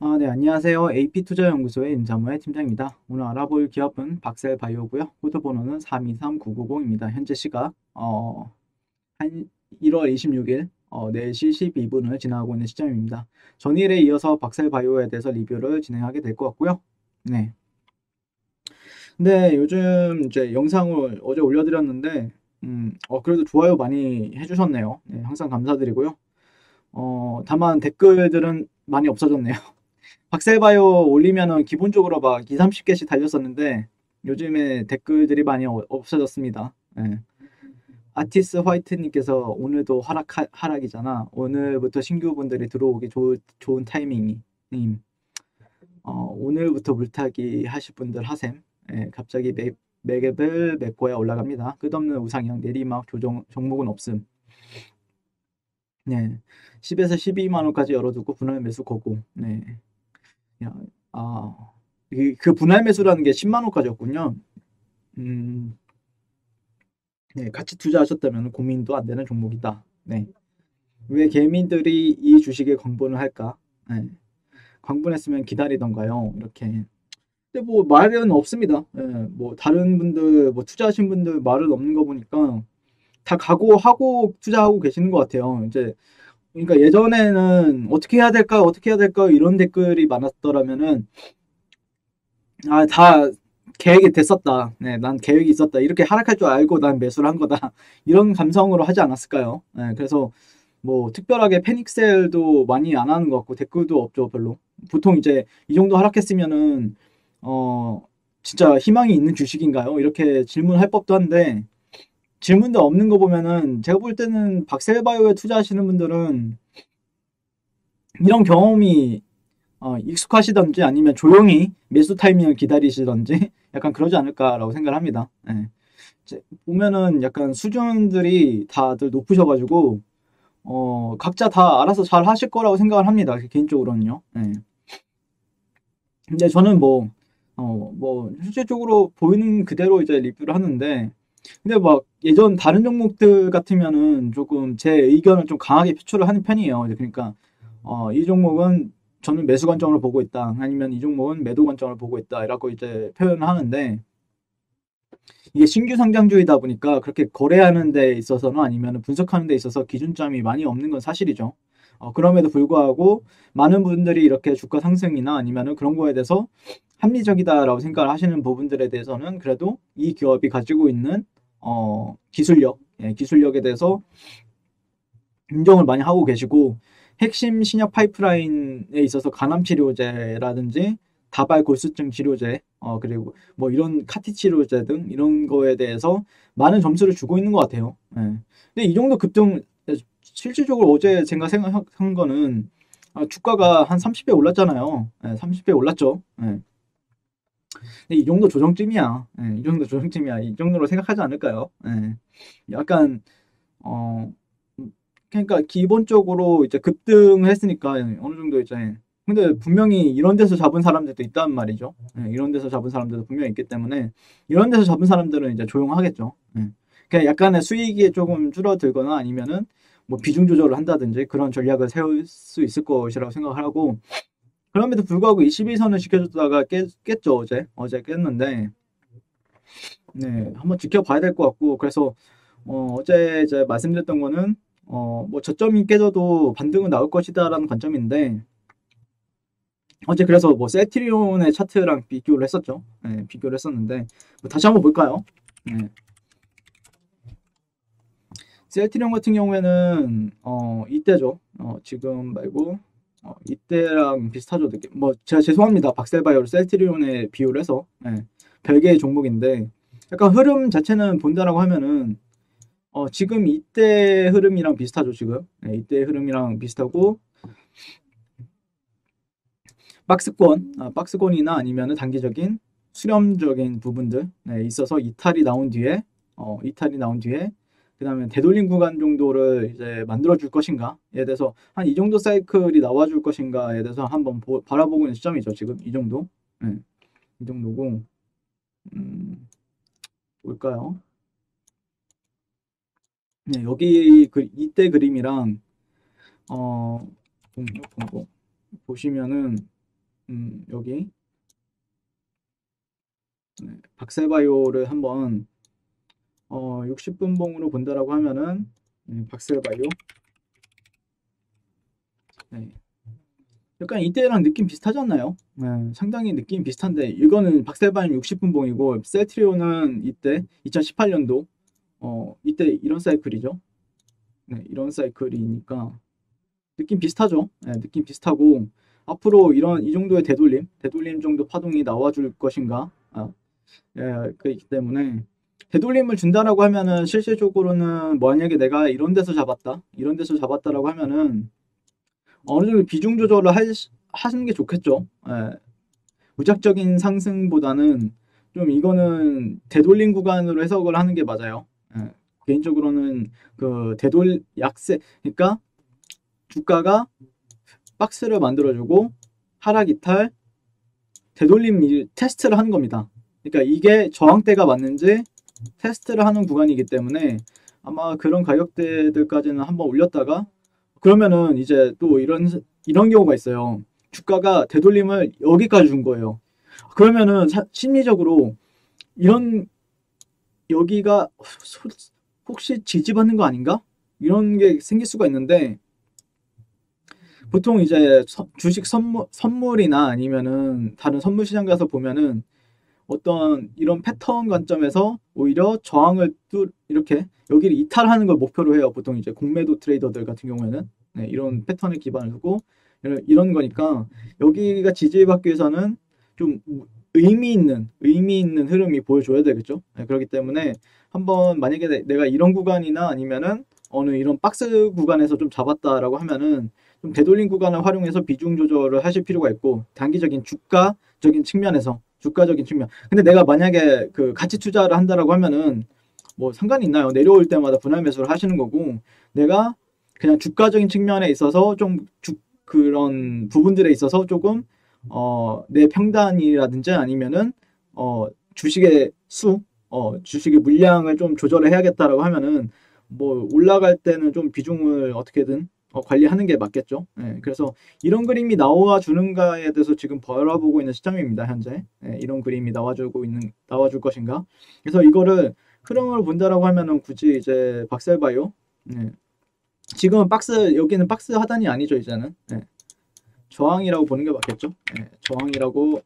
아, 네, 안녕하세요. AP투자연구소의 임사무의 팀장입니다. 오늘 알아볼 기업은 박셀바이오고요. 코드 번호는 323990입니다. 현재 시각 어, 한 1월 26일 어, 4시 12분을 지나고 있는 시점입니다. 전일에 이어서 박셀바이오에 대해서 리뷰를 진행하게 될 것 같고요. 네. 근데 요즘 이제 영상을 어제 올려드렸는데 음, 어, 그래도 좋아요 많이 해주셨네요. 네, 항상 감사드리고요. 어, 다만 댓글들은 많이 없어졌네요. 박셀바이오 올리면은 기본적으로 막 2, 30개씩 달렸었는데 요즘에 댓글들이 많이 어- 없어졌습니다. 예. 아티스 화이트님께서 오늘도 하락 하락이잖아. 오늘부터 신규 분들이 들어오기 좋, 좋은 타이밍이. 님. 어, 오늘부터 물타기 하실 분들 하셈. 예, 갑자기 맥, 맥앱을 메꿔야 올라갑니다. 끝없는 우상향 내리막 조정 종목은 없음. 네. 10에서 12만 원까지 열어두고 분할 매수 거고. 네. 야, 아, 그, 그 분할 매수라는 게 10만 원까지였군요. 음, 네, 같이 투자하셨다면 고민도 안 되는 종목이다. 네. 왜 개민들이 이 주식에 광분을 할까? 네. 광분했으면 기다리던가요? 이렇게. 근데 뭐 말은 없습니다. 네, 뭐 다른 분들, 뭐 투자하신 분들 말은 없는 거 보니까 다 각오하고 투자하고 계시는 것 같아요. 이제 그러니까 예전에는 어떻게 해야 될까, 어떻게 해야 될까 이런 댓글이 많았더라면은 아, 다 계획이 됐었다. 네, 난 계획이 있었다. 이렇게 하락할 줄 알고 난 매수를 한 거다. 이런 감성으로 하지 않았을까요? 네, 그래서 뭐 특별하게 패닉셀도 많이 안 하는 것 같고 댓글도 없죠, 별로. 보통 이제 이 정도 하락했으면은 어 진짜 희망이 있는 주식인가요? 이렇게 질문할 법도 한데 질문도 없는 거 보면은 제가 볼 때는 박셀바이오에 투자하시는 분들은 이런 경험이 어, 익숙하시던지 아니면 조용히 매수 타이밍을 기다리시던지 약간 그러지 않을까라고 생각을 합니다. 예. 보면은 약간 수준들이 다들 높으셔가지고 어, 각자 다 알아서 잘 하실 거라고 생각을 합니다. 개인적으로는요. 예. 근데 저는 뭐, 어, 뭐, 실질적으로 보이는 그대로 이제 리뷰를 하는데, 근데 막 예전 다른 종목들 같으면은 조금 제 의견을 좀 강하게 표출을 하는 편이에요. 그러니까 어, 이 종목은 저는 매수 관점으로 보고 있다. 아니면 이 종목은 매도 관점으로 보고 있다. 이라고 이제 표현을 하는데 이게 신규 상장주이다 보니까 그렇게 거래하는 데 있어서는 아니면 분석하는 데 있어서 기준점이 많이 없는 건 사실이죠. 어, 그럼에도 불구하고 많은 분들이 이렇게 주가 상승이나 아니면은 그런 거에 대해서 합리적이다라고 생각을 하시는 부분들에 대해서는 그래도 이 기업이 가지고 있는 어, 기술력, 예, 기술력에 대해서 인정을 많이 하고 계시고 핵심 신약 파이프라인에 있어서 간암 치료제라든지 다발 골수증 치료제, 어, 그리고 뭐 이런 카티 치료제 등 이런 거에 대해서 많은 점수를 주고 있는 것 같아요. 예. 근데 이 정도 급등, 실질적으로 어제 제가 생각한 거는 아, 주가가 한 30배 올랐잖아요. 예, 30배 올랐죠. 예. 이 정도 조정쯤이야. 예, 이 정도 조정쯤이야. 이 정도로 생각하지 않을까요? 예. 약간 어 그러니까 기본적으로 이제 급등을 했으니까 어느 정도 이제 근데 분명히 이런 데서 잡은 사람들도 있단 말이죠. 예, 이런 데서 잡은 사람들도 분명히 있기 때문에 이런 데서 잡은 사람들은 이제 조용하겠죠. 예. 그냥 약간의 수익이 조금 줄어들거나 아니면은 뭐 비중 조절을 한다든지 그런 전략을 세울 수 있을 것이라고 생각을 하고 그럼에도 불구하고 21선을 지켜줬다가 깼, 깼죠 어제 어제 깼는데 네 한번 지켜봐야 될 것 같고 그래서 어, 어제 이제 말씀드렸던 거는 어, 뭐 저점이 깨져도 반등은 나올 것이다라는 관점인데 어제 그래서 뭐 셀트리온의 차트랑 비교를 했었죠. 네, 비교를 했었는데 뭐 다시 한번 볼까요? 네. 셀트리온 같은 경우에는 어, 이때죠. 어, 지금 말고 어, 이때랑 비슷하죠. 느낌. 뭐 제가 죄송합니다. 박셀바이오를 셀트리온에 비유를 해서 네, 별개의 종목인데 약간 흐름 자체는 본다라고 하면은 어, 지금 이때 흐름이랑 비슷하죠. 지금 네, 이때 흐름이랑 비슷하고 박스권, 아, 박스권이나 아니면은 단기적인 수렴적인 부분들 네, 있어서 이탈이 나온 뒤에 어, 이탈이 나온 뒤에 그 다음에 되돌림 구간 정도를 이제 만들어 줄 것인가에 대해서 한 이 정도 사이클이 나와 줄 것인가에 대해서 한번 보, 바라보고 있는 시점이죠. 지금 이 정도. 네. 이 정도고. 음, 볼까요? 네, 여기 그 이때 그림이랑 어, 보시면은 음, 여기 네, 박셀바이오를 한번 어, 60분봉으로 본다라고 하면은 네, 박셀바이오 네. 약간 이때랑 느낌 비슷하지 않나요? 네, 상당히 느낌 비슷한데 이거는 박셀바이오 60분봉이고 셀트리오는 이때 2018년도 어, 이때 이런 사이클이죠. 네, 이런 사이클이니까 느낌 비슷하죠. 네, 느낌 비슷하고 앞으로 이런 이 정도의 되돌림, 되돌림 정도 파동이 나와줄 것인가? 아, 예, 그렇기 때문에 되돌림을 준다라고 하면은 실질적으로는 만약에 내가 이런 데서 잡았다, 이런 데서 잡았다라고 하면은 어느 정도 비중 조절을 할, 하시는 게 좋겠죠. 예, 무작적인 상승보다는 좀 이거는 되돌림 구간으로 해석을 하는 게 맞아요. 예, 개인적으로는 그 되돌 약세, 그러니까 주가가 박스를 만들어주고 하락 이탈 되돌림 테스트를 하는 겁니다. 그러니까 이게 저항대가 맞는지 테스트를 하는 구간이기 때문에 아마 그런 가격대들까지는 한번 올렸다가 그러면은 이제 또 이런 이런 경우가 있어요. 주가가 되돌림을 여기까지 준 거예요. 그러면은 사, 심리적으로 이런 여기가 혹시 지지받는 거 아닌가? 이런 게 생길 수가 있는데 보통 이제 서, 주식 선물, 선물이나 아니면은 다른 선물 시장 가서 보면은 어떤 이런 패턴 관점에서 오히려 저항을 뚫 이렇게 여기를 이탈하는 걸 목표로 해요. 보통 이제 공매도 트레이더들 같은 경우에는 네, 이런 패턴을 기반을 두고 이런, 이런 거니까 여기가 지지받기 위해서는 좀 의미 있는 의미 있는 흐름이 보여줘야 되겠죠. 네, 그렇기 때문에 한번 만약에 내가 이런 구간이나 아니면은 어느 이런 박스 구간에서 좀 잡았다라고 하면은 좀 되돌림 구간을 활용해서 비중 조절을 하실 필요가 있고 단기적인 주가적인 측면에서 주가적인 측면. 근데 내가 만약에 그 가치 투자를 한다라고 하면은 뭐 상관이 있나요? 내려올 때마다 분할 매수를 하시는 거고 내가 그냥 주가적인 측면에 있어서 좀 주, 그런 부분들에 있어서 조금 어, 내 평단이라든지 아니면은 어, 주식의 수, 어, 주식의 물량을 좀 조절을 해야겠다라고 하면은 뭐 올라갈 때는 좀 비중을 어떻게든 어, 관리하는 게 맞겠죠. 네, 그래서 이런 그림이 나와 주는가에 대해서 지금 바라보고 있는 시점입니다. 현재 네, 이런 그림이 나와주고 있는 나와줄 것인가. 그래서 이거를 흐름을 본다라고 하면은 굳이 이제 박셀바이오 네. 지금은 박스 여기는 박스 하단이 아니죠 이제는 네. 저항이라고 보는 게 맞겠죠. 네, 저항이라고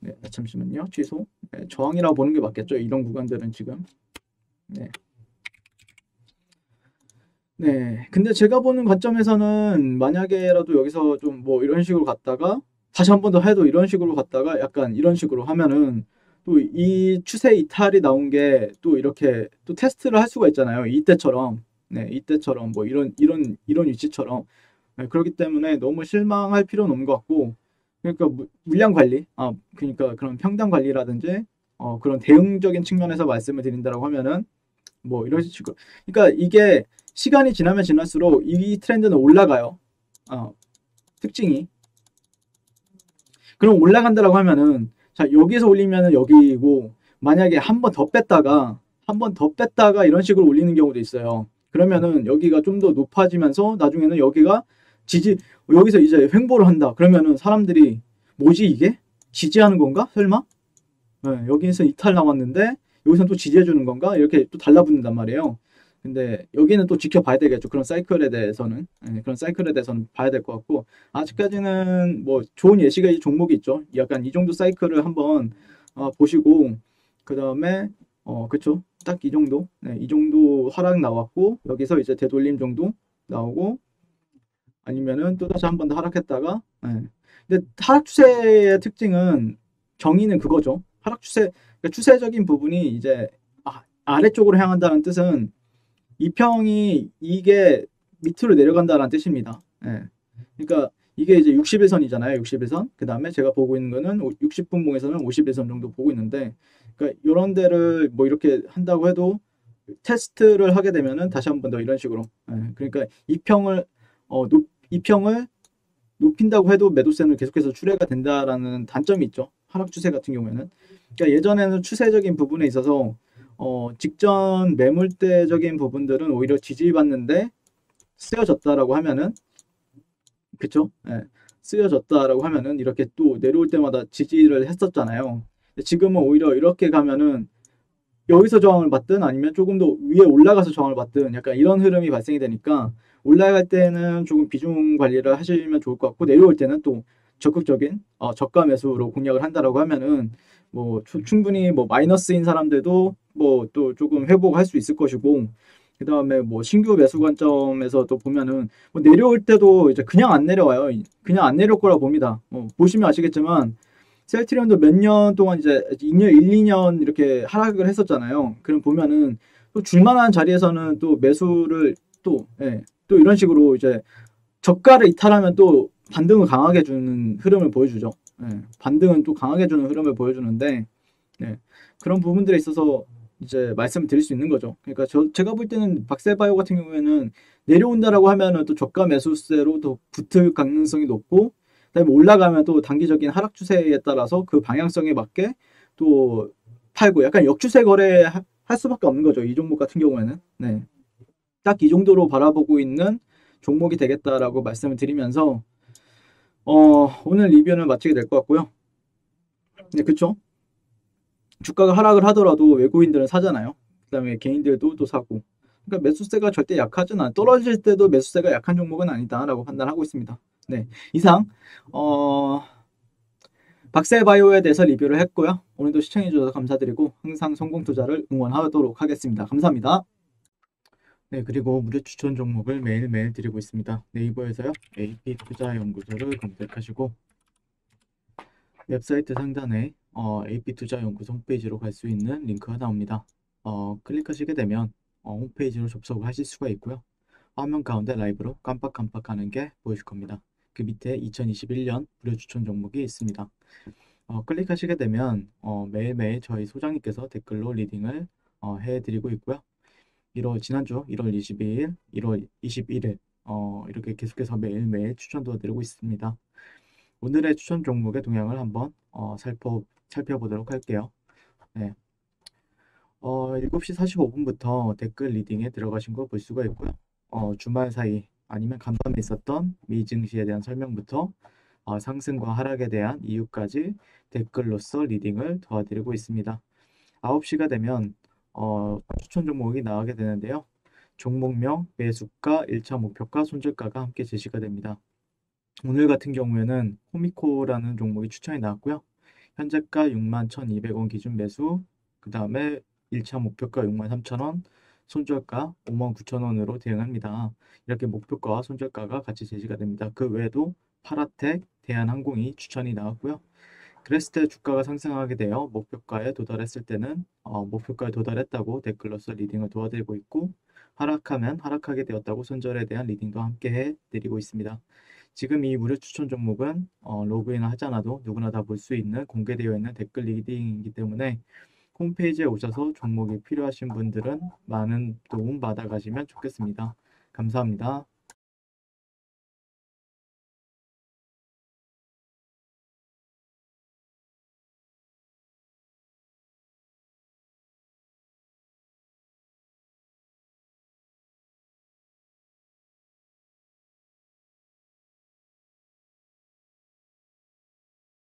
네, 잠시만요 취소 네, 저항이라고 보는 게 맞겠죠. 이런 구간들은 지금 네. 네. 근데 제가 보는 관점에서는 만약에라도 여기서 좀 뭐 이런 식으로 갔다가 다시 한 번 더 해도 이런 식으로 갔다가 약간 이런 식으로 하면은 또 이 추세 이탈이 나온 게 또 이렇게 또 테스트를 할 수가 있잖아요. 이때처럼. 네, 이때처럼 뭐 이런 이런 이런 위치처럼. 네, 그렇기 때문에 너무 실망할 필요는 없는 것 같고 그러니까 물량 관리, 아 그러니까 그런 평단 관리라든지 어, 그런 대응적인 측면에서 말씀을 드린다라고 하면은 뭐 이런 식으로 그러니까 이게 시간이 지나면 지날수록 이 트렌드는 올라가요. 어, 특징이. 그럼 올라간다라고 하면은 자 여기서 올리면은 여기고 만약에 한 번 더 뺐다가 한 번 더 뺐다가 이런 식으로 올리는 경우도 있어요. 그러면은 여기가 좀 더 높아지면서 나중에는 여기가 지지 여기서 이제 횡보를 한다. 그러면은 사람들이 뭐지 이게 지지하는 건가 설마? 네, 여기서 이탈 나왔는데 여기서 또 지지해 주는 건가 이렇게 또 달라붙는단 말이에요. 근데 여기는 또 지켜봐야 되겠죠. 그런 사이클에 대해서는 네, 그런 사이클에 대해서는 봐야 될 것 같고 아직까지는 뭐 좋은 예시가 이 종목이 있죠. 약간 이 정도 사이클을 한번 어, 보시고 그 다음에 어 그쵸 딱 이 정도 네, 이 정도 하락 나왔고 여기서 이제 되돌림 정도 나오고 아니면은 또 다시 한 번 더 하락했다가 네. 근데 하락 추세의 특징은 정의는 그거죠. 하락 추세 그러니까 추세적인 부분이 이제 아, 아래쪽으로 향한다는 뜻은 이 평이 이게 밑으로 내려간다는 뜻입니다. 예. 그러니까 이게 이제 60일선이잖아요. 60일선. 그 다음에 제가 보고 있는 거는 60분 봉에서는 50일선 정도 보고 있는데, 그러니까 이런 데를 뭐 이렇게 한다고 해도 테스트를 하게 되면은 다시 한 번 더 이런 식으로. 예. 그러니까 이 평을 어, 높, 이 평을 높인다고 해도 매도세는 계속해서 출회가 된다라는 단점이 있죠. 하락 추세 같은 경우에는. 그러니까 예전에는 추세적인 부분에 있어서 어, 직전 매물대적인 부분들은 오히려 지지받는데 쓰여졌다라고 하면은 그쵸? 예. 쓰여졌다라고 하면은 이렇게 또 내려올 때마다 지지를 했었잖아요. 지금은 오히려 이렇게 가면은 여기서 저항을 받든 아니면 조금 더 위에 올라가서 저항을 받든 약간 이런 흐름이 발생이 되니까 올라갈 때는 조금 비중 관리를 하시면 좋을 것 같고 내려올 때는 또 적극적인 어, 저가 매수로 공략을 한다라고 하면은 뭐 충분히 뭐 마이너스인 사람들도 뭐 또 조금 회복할 수 있을 것이고 그 다음에 뭐 신규 매수 관점에서 또 보면은 뭐 내려올 때도 이제 그냥 안 내려와요. 그냥 안 내려올 거라 봅니다. 뭐 보시면 아시겠지만 셀트리온도 몇 년 동안 이제 2년, 1, 2년 이렇게 하락을 했었잖아요. 그럼 보면은 또 줄만한 자리에서는 또 매수를 또, 예, 또 이런 식으로 이제 저가를 이탈하면 또 반등을 강하게 주는 흐름을 보여주죠. 예, 반등은 또 강하게 주는 흐름을 보여주는데, 예, 그런 부분들에 있어서 이제 말씀을 드릴 수 있는 거죠. 그러니까 저, 제가 볼 때는 박셀바이오 같은 경우에는 내려온다라고 하면은 또 저가 매수세로 또 붙을 가능성이 높고, 그다음에 올라가면 또 단기적인 하락 추세에 따라서 그 방향성에 맞게 또 팔고 약간 역추세 거래 할 수밖에 없는 거죠. 이 종목 같은 경우에는. 네. 딱 이 정도로 바라보고 있는 종목이 되겠다라고 말씀을 드리면서 어, 오늘 리뷰는 마치게 될 것 같고요. 네, 그쵸? 주가가 하락을 하더라도 외국인들은 사잖아요. 그 다음에 개인들도 또 사고. 그러니까 매수세가 절대 약하진 않아. 떨어질 때도 매수세가 약한 종목은 아니다라고 판단하고 있습니다. 네, 이상 어, 박셀바이오에 대해서 리뷰를 했고요. 오늘도 시청해주셔서 감사드리고 항상 성공 투자를 응원하도록 하겠습니다. 감사합니다. 네, 그리고 무료 추천 종목을 매일매일 드리고 있습니다. 네이버에서요. AP투자 연구소를 검색하시고 웹사이트 상단에 어, AP투자 연구소 홈페이지로 갈 수 있는 링크가 나옵니다. 어, 클릭하시게 되면 어, 홈페이지로 접속을 하실 수가 있고요. 화면 가운데 라이브로 깜빡깜빡하는 게 보이실 겁니다. 그 밑에 2021년 무료 추천 종목이 있습니다. 어, 클릭하시게 되면 어, 매일매일 저희 소장님께서 댓글로 리딩을 어, 해드리고 있고요. 1월 지난주 1월 22일, 1월 21일 어, 이렇게 계속해서 매일매일 추천 도와드리고 있습니다. 오늘의 추천 종목의 동향을 한번 어, 살펴, 살펴보도록 할게요. 네. 어, 7시 45분부터 댓글 리딩에 들어가신 거 볼 수가 있고요. 어, 주말 사이 아니면 간밤에 있었던 미 증시에 대한 설명부터 어, 상승과 하락에 대한 이유까지 댓글로서 리딩을 도와드리고 있습니다. 9시가 되면 어, 추천 종목이 나가게 되는데요. 종목명, 매수가, 1차 목표가, 손절가가 함께 제시가 됩니다. 오늘 같은 경우에는 코미코라는 종목이 추천이 나왔고요. 현재가 61,200원 기준 매수, 그 다음에 1차 목표가 63,000원, 손절가 59,000원으로 대응합니다. 이렇게 목표가와 손절가가 같이 제시가 됩니다. 그 외에도 파라텍, 대한항공이 추천이 나왔고요. 그랬을 때 주가가 상승하게 되어 목표가에 도달했을 때는 어, 목표가에 도달했다고 댓글로서 리딩을 도와드리고 있고 하락하면 하락하게 되었다고 손절에 대한 리딩도 함께 해드리고 있습니다. 지금 이 무료 추천 종목은 어, 로그인을 하지 않아도 누구나 다 볼 수 있는 공개되어 있는 댓글 리딩이기 때문에 홈페이지에 오셔서 종목이 필요하신 분들은 많은 도움 받아가시면 좋겠습니다. 감사합니다.